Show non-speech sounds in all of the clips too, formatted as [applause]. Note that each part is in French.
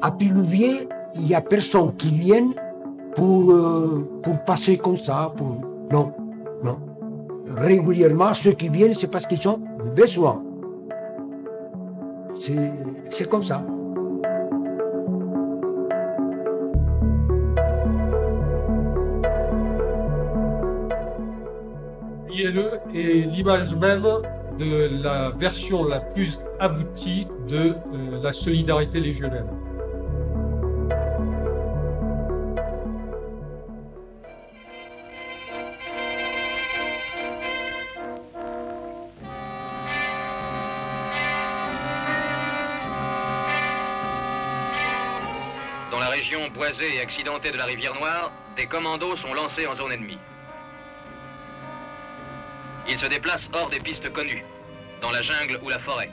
à Pilouvier, il n'y a personne qui vienne pour, euh, pour passer comme ça. Non, non. Régulièrement, ceux qui viennent, c'est parce qu'ils ont besoin. C'est comme ça. ILE est l'image même de la version la plus aboutie de euh, la solidarité légionnaire. Boisée et accidentée de la rivière Noire, des commandos sont lancés en zone ennemie. Ils se déplacent hors des pistes connues, dans la jungle ou la forêt.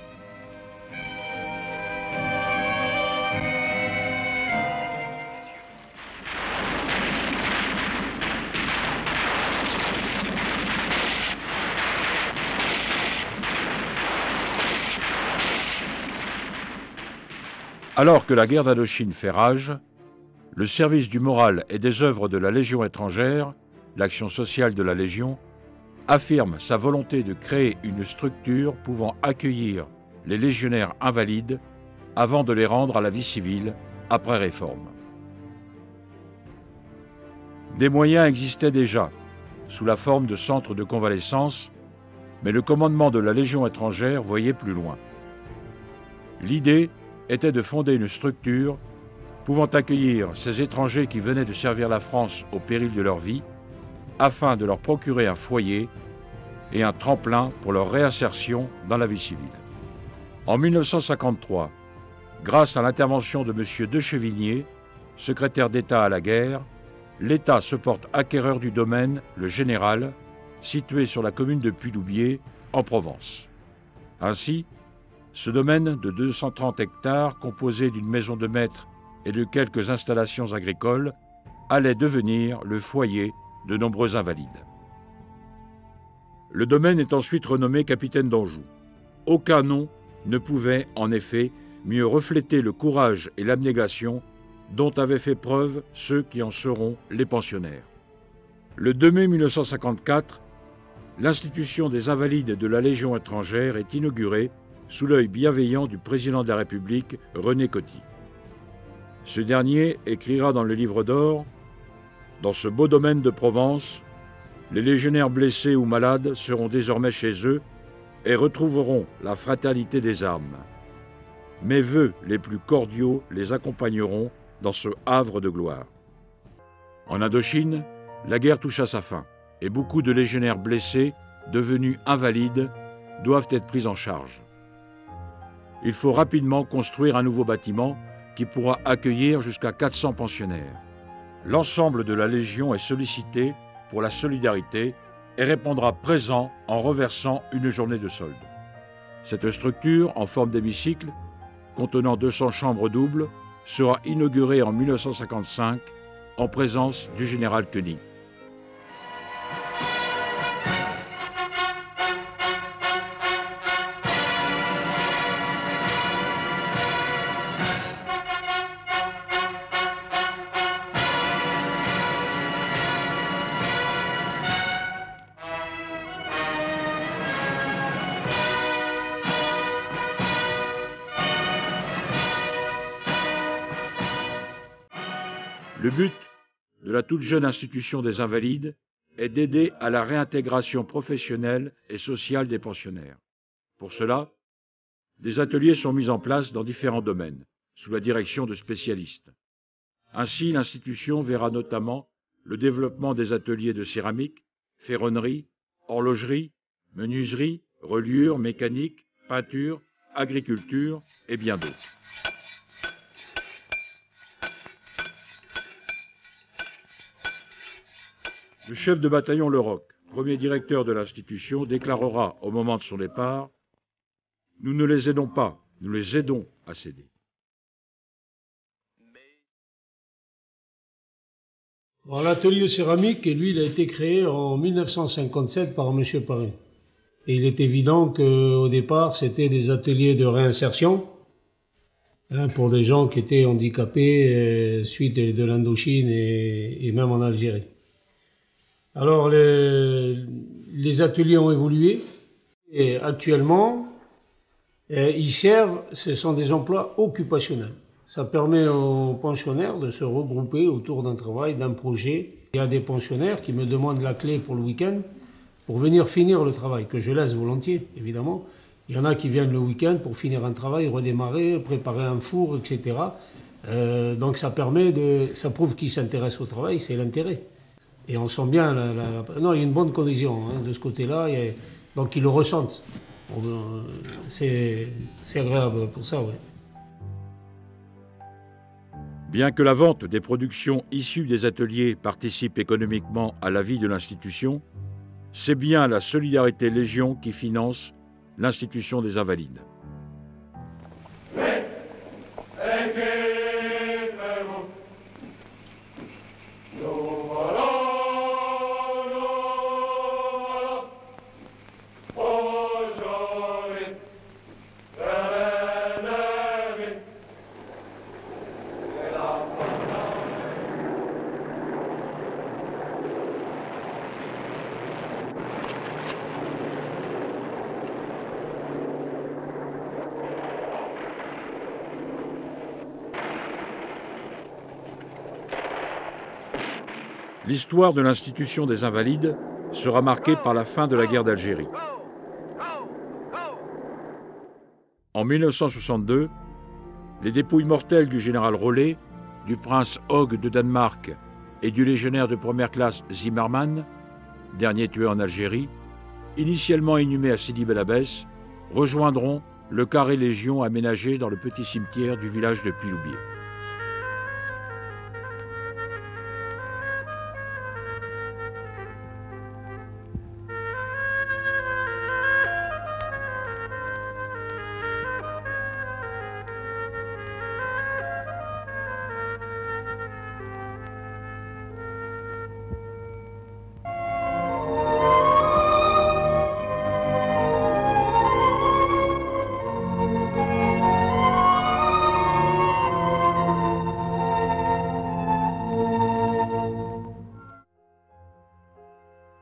Alors que la guerre d'Indochine fait rage, le service du moral et des œuvres de la Légion étrangère, l'action sociale de la Légion, affirme sa volonté de créer une structure pouvant accueillir les légionnaires invalides avant de les rendre à la vie civile après réforme. Des moyens existaient déjà, sous la forme de centres de convalescence, mais le commandement de la Légion étrangère voyait plus loin. L'idée était de fonder une structure pouvant accueillir ces étrangers qui venaient de servir la France au péril de leur vie, afin de leur procurer un foyer et un tremplin pour leur réinsertion dans la vie civile. En 1953, grâce à l'intervention de M. De Chevigné, secrétaire d'État à la guerre, l'État se porte acquéreur du domaine Le Général, situé sur la commune de Puy-Loubier, en Provence. Ainsi, ce domaine de 230 hectares, composé d'une maison de maître et de quelques installations agricoles, allait devenir le foyer de nombreux invalides. Le domaine est ensuite renommé Capitaine d'Anjou. Aucun nom ne pouvait, en effet, mieux refléter le courage et l'abnégation dont avaient fait preuve ceux qui en seront les pensionnaires. Le 2 mai 1954, l'institution des Invalides de la Légion étrangère est inaugurée sous l'œil bienveillant du président de la République, René Coty. Ce dernier écrira dans le livre d'or Dans ce beau domaine de Provence, les légionnaires blessés ou malades seront désormais chez eux et retrouveront la fraternité des âmes. Mes voeux les plus cordiaux les accompagneront dans ce havre de gloire. En Indochine, la guerre touche à sa fin et beaucoup de légionnaires blessés, devenus invalides, doivent être pris en charge. Il faut rapidement construire un nouveau bâtiment qui pourra accueillir jusqu'à 400 pensionnaires. L'ensemble de la Légion est sollicité pour la solidarité et répondra présent en reversant une journée de solde. Cette structure, en forme d'hémicycle, contenant 200 chambres doubles, sera inaugurée en 1955 en présence du général Koenig. Toute jeune institution des Invalides est d'aider à la réintégration professionnelle et sociale des pensionnaires. Pour cela, des ateliers sont mis en place dans différents domaines, sous la direction de spécialistes. Ainsi, l'institution verra notamment le développement des ateliers de céramique, ferronnerie, horlogerie, menuiserie, reliure, mécanique, peinture, agriculture et bien d'autres. Le chef de bataillon Leroc, premier directeur de l'institution, déclarera au moment de son départ Nous ne les aidons pas, nous les aidons à céder. L'atelier céramique, lui, il a été créé en 1957 par M. Paris. Et il est évident qu'au départ, c'était des ateliers de réinsertion. hein, pour des gens qui étaient handicapés euh, suite de, l'Indochine et, même en Algérie. Alors les ateliers ont évolué et actuellement euh, ils servent, ce sont des emplois occupationnels. Ça permet aux pensionnaires de se regrouper autour d'un travail, d'un projet. Il y a des pensionnaires qui me demandent la clé pour le week-end pour venir finir le travail, que je laisse volontiers, évidemment. Il y en a qui viennent le week-end pour finir un travail, redémarrer, préparer un four, etc. Euh, donc ça permet de, ça prouve qu'ils s'intéressent au travail, c'est l'intérêt. Et on sent bien, la, non, il y a une bonne cohésion hein, de ce côté-là, donc ils le ressentent. C'est agréable pour ça, oui. Bien que la vente des productions issues des ateliers participe économiquement à la vie de l'institution, c'est bien la Solidarité Légion qui finance l'institution des Invalides. L'histoire de l'institution des Invalides sera marquée par la fin de la guerre d'Algérie. En 1962, les dépouilles mortelles du général Rollet, du prince Hogg de Danemark et du légionnaire de première classe Zimmermann, dernier tué en Algérie, initialement inhumé à Sidi Bel rejoindront le carré Légion aménagé dans le petit cimetière du village de Piloubier.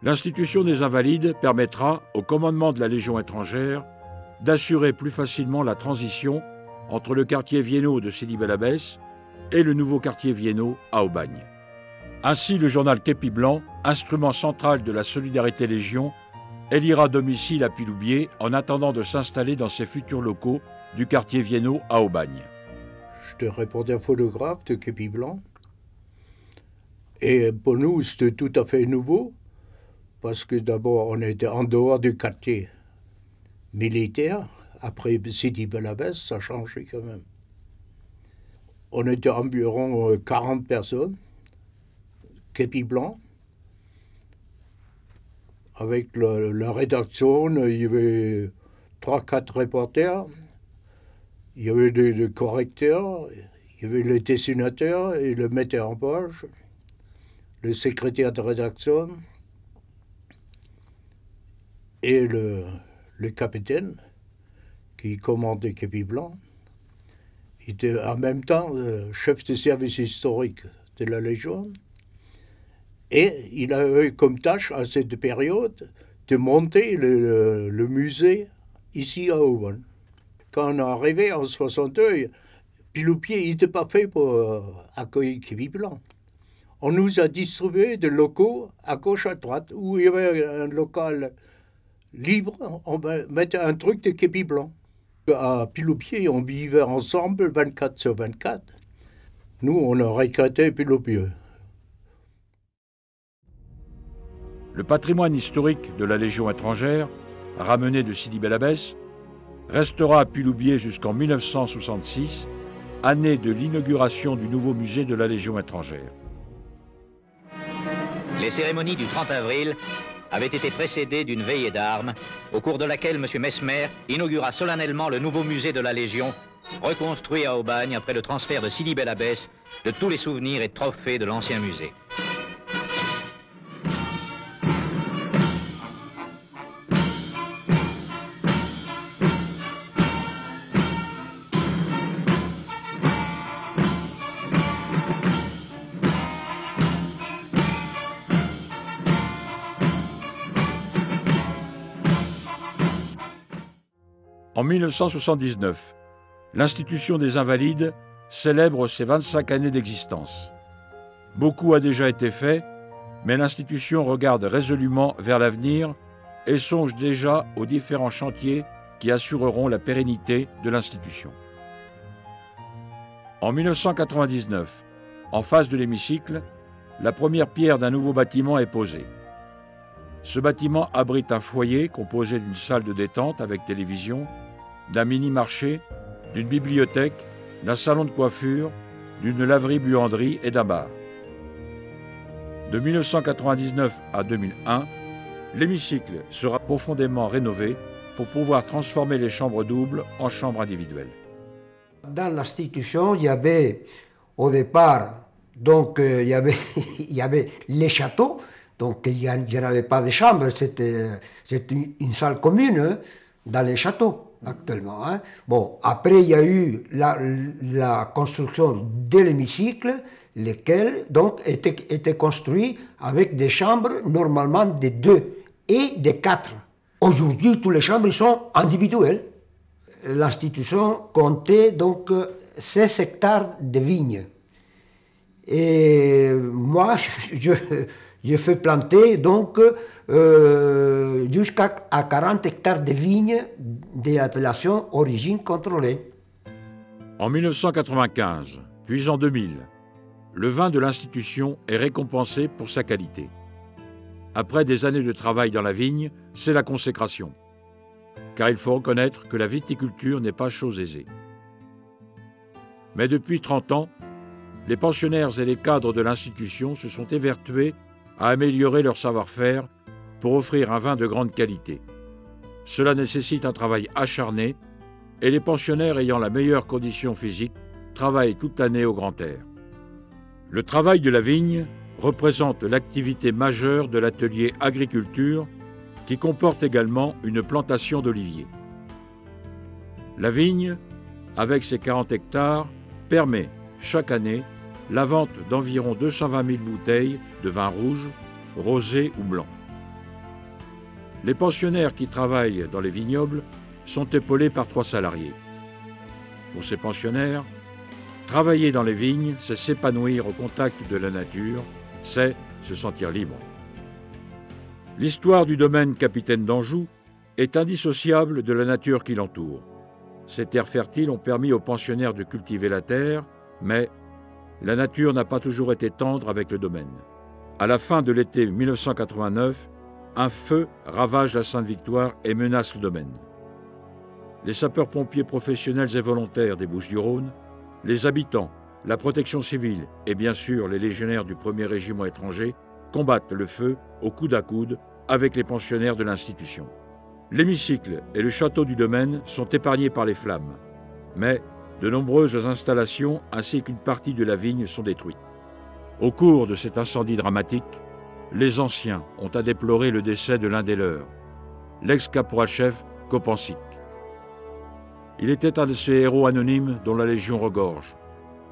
L'institution des Invalides permettra au commandement de la Légion étrangère d'assurer plus facilement la transition entre le quartier vienno de Sidi Belabès et le nouveau quartier vienno à Aubagne. Ainsi, le journal Képi Blanc, instrument central de la Solidarité Légion, élira domicile à Piloubier en attendant de s'installer dans ses futurs locaux du quartier vienno à Aubagne. Je te répondais un photographe de Képi Blanc. Et pour nous, c'était tout à fait nouveau parce que d'abord, on était en dehors du quartier militaire. Après Sidi Belabès, ça a changé quand même. On était environ 40 euh, personnes, képi blanc. Avec la rédaction, il y avait 3-4 reporters, il y avait des, correcteurs, il y avait le dessinateur et le metteur en page, le secrétaire de rédaction, et le, le capitaine qui commandait Képi Blanc était en même temps euh, chef de service historique de la Légion. Et il a eu comme tâche à cette période de monter le, musée ici à Aubonne. Quand on est arrivé en 62, Piloupier n'était pas fait pour euh, accueillir Képi Blanc. On nous a distribué des locaux à gauche à droite, où il y avait un local libre, on mettait un truc de képi blanc. À Piloupier, on vivait ensemble 24 sur 24. Nous, on a regretté Piloupier. Le patrimoine historique de la Légion étrangère, ramené de Sidi Belabès, restera à Piloubier jusqu'en 1966, année de l'inauguration du nouveau musée de la Légion étrangère. Les cérémonies du 30 avril avait été précédé d'une veillée d'armes, au cours de laquelle M. Mesmer inaugura solennellement le nouveau musée de la Légion, reconstruit à Aubagne après le transfert de Sidi Bel de tous les souvenirs et trophées de l'ancien musée. En 1979, l'institution des Invalides célèbre ses 25 années d'existence. Beaucoup a déjà été fait, mais l'institution regarde résolument vers l'avenir et songe déjà aux différents chantiers qui assureront la pérennité de l'institution. En 1999, en face de l'hémicycle, la première pierre d'un nouveau bâtiment est posée. Ce bâtiment abrite un foyer composé d'une salle de détente avec télévision, d'un mini-marché, d'une bibliothèque, d'un salon de coiffure, d'une laverie-buanderie et d'un bar. De 1999 à 2001, l'hémicycle sera profondément rénové pour pouvoir transformer les chambres doubles en chambres individuelles. Dans l'institution, il y avait au départ, donc euh, il, y avait, [laughs] les châteaux, donc il n'y en avait pas de chambres, c'était une, une salle commune hein, dans les châteaux actuellement. Hein. Bon, après il y a eu la, construction de l'hémicycle, lesquels donc étaient, étaient construits avec des chambres normalement de deux et de quatre. Aujourd'hui, toutes les chambres sont individuelles. L'institution comptait donc 16 hectares de vignes. Et moi, [laughs] je, je fais planter donc euh, jusqu'à 40 hectares de vignes de l'appellation origine contrôlée. En 1995, puis en 2000, le vin de l'institution est récompensé pour sa qualité. Après des années de travail dans la vigne, c'est la consécration. Car il faut reconnaître que la viticulture n'est pas chose aisée. Mais depuis 30 ans, les pensionnaires et les cadres de l'institution se sont évertués à améliorer leur savoir-faire pour offrir un vin de grande qualité. Cela nécessite un travail acharné et les pensionnaires ayant la meilleure condition physique travaillent toute l'année au grand air. Le travail de la vigne représente l'activité majeure de l'atelier agriculture qui comporte également une plantation d'oliviers. La vigne, avec ses 40 hectares, permet chaque année la vente d'environ 220 000 bouteilles de vin rouge, rosé ou blanc. Les pensionnaires qui travaillent dans les vignobles sont épaulés par trois salariés. Pour ces pensionnaires, travailler dans les vignes, c'est s'épanouir au contact de la nature, c'est se sentir libre. L'histoire du domaine capitaine d'Anjou est indissociable de la nature qui l'entoure. Ces terres fertiles ont permis aux pensionnaires de cultiver la terre, mais la nature n'a pas toujours été tendre avec le domaine. À la fin de l'été 1989, un feu ravage la Sainte-Victoire et menace le domaine. Les sapeurs-pompiers professionnels et volontaires des Bouches-du-Rhône, les habitants, la protection civile et bien sûr les légionnaires du 1er régiment étranger combattent le feu au coude à coude avec les pensionnaires de l'institution. L'hémicycle et le château du domaine sont épargnés par les flammes, mais de nombreuses installations ainsi qu'une partie de la vigne sont détruites. Au cours de cet incendie dramatique, les anciens ont à déplorer le décès de l'un des leurs, l'ex-caporal-chef Kopansik. Il était un de ces héros anonymes dont la Légion regorge,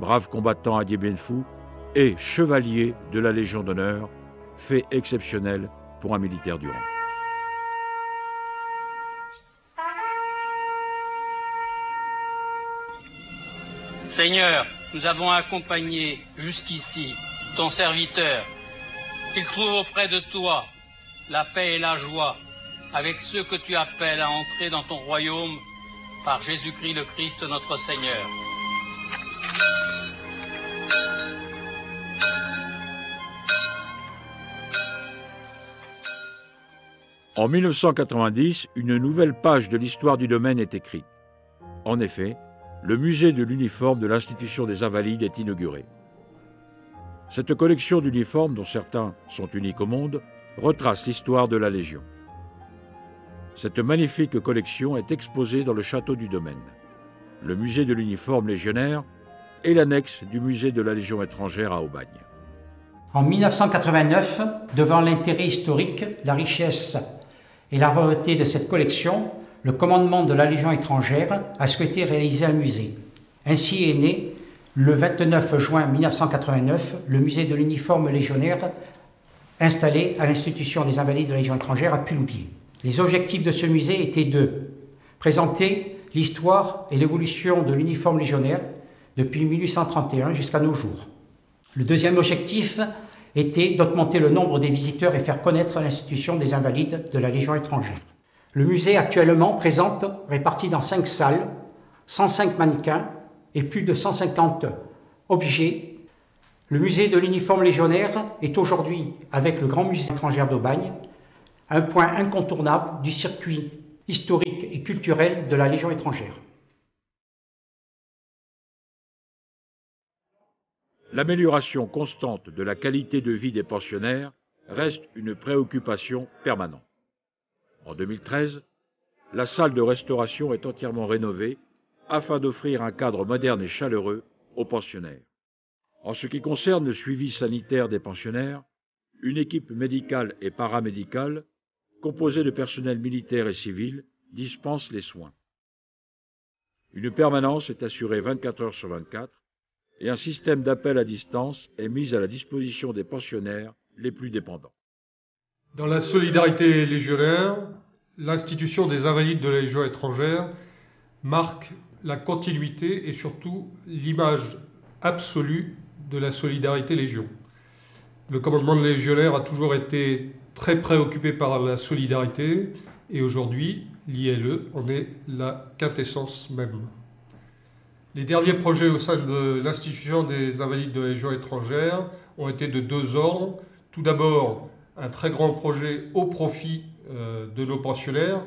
brave combattant à Diebenfou et chevalier de la Légion d'honneur, fait exceptionnel pour un militaire du rang. Seigneur, nous avons accompagné jusqu'ici ton serviteur. Qu'il trouve auprès de toi la paix et la joie avec ceux que tu appelles à entrer dans ton royaume par Jésus-Christ le Christ notre Seigneur. En 1990, une nouvelle page de l'histoire du domaine est écrite. En effet, le musée de l'uniforme de l'Institution des Invalides est inauguré. Cette collection d'uniformes, dont certains sont uniques au monde, retrace l'histoire de la Légion. Cette magnifique collection est exposée dans le château du domaine, le musée de l'uniforme légionnaire et l'annexe du musée de la Légion étrangère à Aubagne. En 1989, devant l'intérêt historique, la richesse et la rareté de cette collection, le commandement de la Légion étrangère a souhaité réaliser un musée. Ainsi est né, le 29 juin 1989, le musée de l'uniforme légionnaire installé à l'institution des Invalides de la Légion étrangère à Puloupier. Les objectifs de ce musée étaient deux. présentait l'histoire et l'évolution de l'uniforme légionnaire depuis 1831 jusqu'à nos jours. Le deuxième objectif était d'augmenter le nombre des visiteurs et faire connaître l'institution des invalides de la Légion étrangère. Le musée actuellement présente, réparti dans cinq salles, 105 mannequins et plus de 150 objets. Le musée de l'uniforme légionnaire est aujourd'hui, avec le Grand Musée étranger d'Aubagne, un point incontournable du circuit historique et culturel de la Légion étrangère. L'amélioration constante de la qualité de vie des pensionnaires reste une préoccupation permanente. En 2013, la salle de restauration est entièrement rénovée afin d'offrir un cadre moderne et chaleureux aux pensionnaires. En ce qui concerne le suivi sanitaire des pensionnaires, une équipe médicale et paramédicale, composée de personnel militaire et civil, dispense les soins. Une permanence est assurée 24 heures sur 24 et un système d'appel à distance est mis à la disposition des pensionnaires les plus dépendants. Dans la solidarité légionnaire, l'institution des invalides de la Légion étrangère marque la continuité et surtout l'image absolue de la solidarité Légion. Le commandement de légionnaire a toujours été très préoccupé par la solidarité et aujourd'hui, l'ILE en est la quintessence même. Les derniers projets au sein de l'institution des invalides de la Légion étrangère ont été de deux ordres. Tout d'abord, un très grand projet au profit euh, de nos pensionnaires,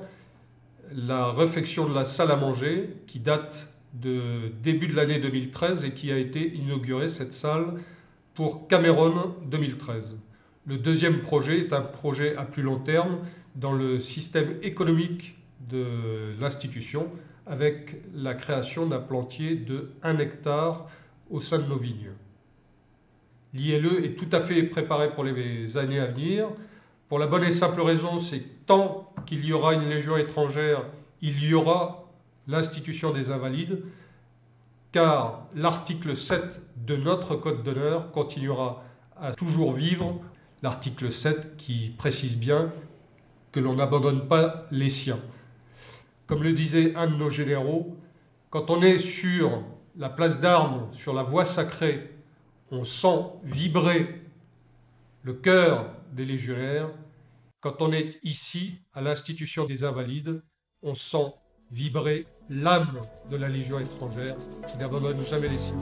la réfection de la salle à manger qui date de début de l'année 2013 et qui a été inaugurée, cette salle, pour Cameron 2013. Le deuxième projet est un projet à plus long terme dans le système économique de l'institution avec la création d'un plantier de 1 hectare au sein de nos vignes. L'ILE est tout à fait préparé pour les années à venir. Pour la bonne et simple raison, c'est tant qu'il y aura une légion étrangère, il y aura l'institution des invalides, car l'article 7 de notre Code d'honneur continuera à toujours vivre, l'article 7 qui précise bien que l'on n'abandonne pas les siens. Comme le disait un de nos généraux, quand on est sur la place d'armes, sur la voie sacrée, on sent vibrer le cœur des légionnaires. Quand on est ici, à l'institution des invalides, on sent vibrer l'âme de la Légion étrangère qui n'abandonne jamais les siens.